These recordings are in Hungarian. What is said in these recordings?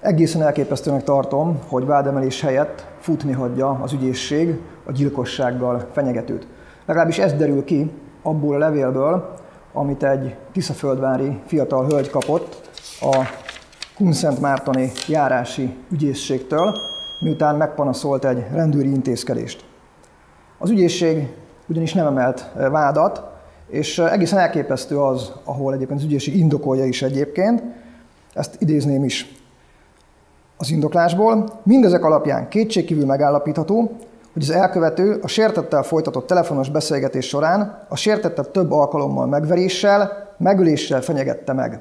Egészen elképesztőnek tartom, hogy vádemelés helyett futni hagyja az ügyészség a gyilkossággal fenyegetőt. Legalábbis ez derül ki abból a levélből, amit egy Tiszaföldvári fiatal hölgy kapott a Kunszent Mártoni járási ügyészségtől, miután megpanaszolt egy rendőri intézkedést. Az ügyészség ugyanis nem emelt vádat, és egészen elképesztő az, ahol egyébként az ügyészség indokolja is egyébként, ezt idézném is az indoklásból. Mindezek alapján kétségkívül megállapítható, hogy az elkövető a sértettel folytatott telefonos beszélgetés során a sértettet több alkalommal megveréssel, megöléssel fenyegette meg.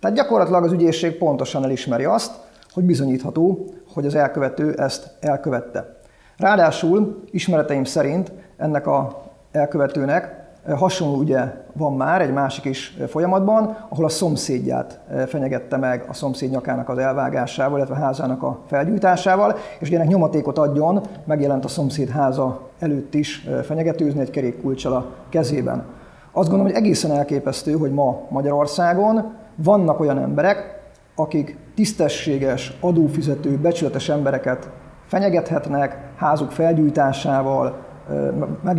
Tehát gyakorlatilag az ügyészség pontosan elismeri azt, hogy bizonyítható, hogy az elkövető ezt elkövette. Ráadásul ismereteim szerint ennek a elkövetőnek Hasonló ugye van már egy másik is folyamatban, ahol a szomszédját fenyegette meg a szomszéd nyakának az elvágásával, illetve házának a felgyújtásával, és ugye ennek nyomatékot adjon, megjelent a szomszéd háza előtt is fenyegetőzni egy kerékkulcsal a kezében. Azt gondolom, hogy egészen elképesztő, hogy ma Magyarországon vannak olyan emberek, akik tisztességes, adófizető, becsületes embereket fenyegethetnek házuk felgyújtásával,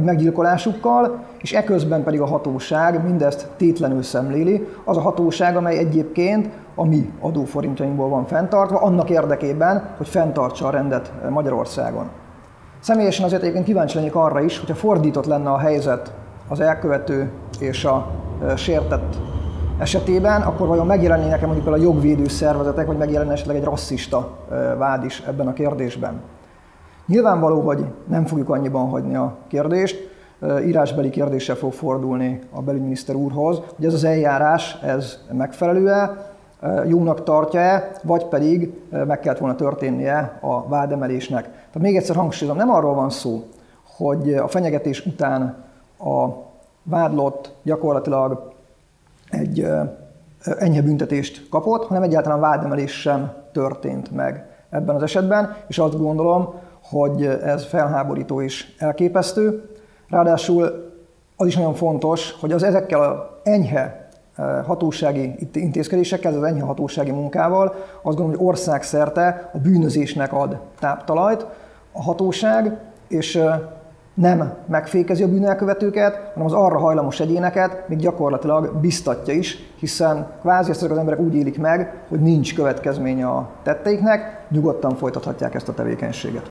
meggyilkolásukkal, és eközben pedig a hatóság mindezt tétlenül szemléli. Az a hatóság, amely egyébként a mi adóforintjainkból van fenntartva, annak érdekében, hogy fenntartsa a rendet Magyarországon. Személyesen azért egyébként kíváncsi lennék arra is, hogyha fordított lenne a helyzet az elkövető és a sértett esetében, akkor vajon megjelennének-e mondjuk a jogvédő szervezetek, vagy megjelenne esetleg egy rasszista vád is ebben a kérdésben. Nyilvánvaló, hogy nem fogjuk annyiban hagyni a kérdést, írásbeli kérdéssel fog fordulni a belügyminiszter úrhoz, hogy ez az eljárás, ez megfelelő-e, jónak tartja-e, vagy pedig meg kellett volna történnie a vádemelésnek. Tehát még egyszer hangsúlyozom, nem arról van szó, hogy a fenyegetés után a vádlott gyakorlatilag egy enyhe büntetést kapott, hanem egyáltalán vádemelés sem történt meg ebben az esetben, és azt gondolom, hogy ez felháborító és elképesztő. Ráadásul az is nagyon fontos, hogy az ezekkel a enyhe eh, hatósági intézkedésekkel, az enyhe hatósági munkával azt gondolom, hogy országszerte a bűnözésnek ad táptalajt a hatóság, és eh, nem megfékezi a bűnelkövetőket, hanem az arra hajlamos egyéneket még gyakorlatilag biztatja is, hiszen kvázi ezt az emberek úgy élik meg, hogy nincs következménye a tetteiknek, nyugodtan folytathatják ezt a tevékenységet.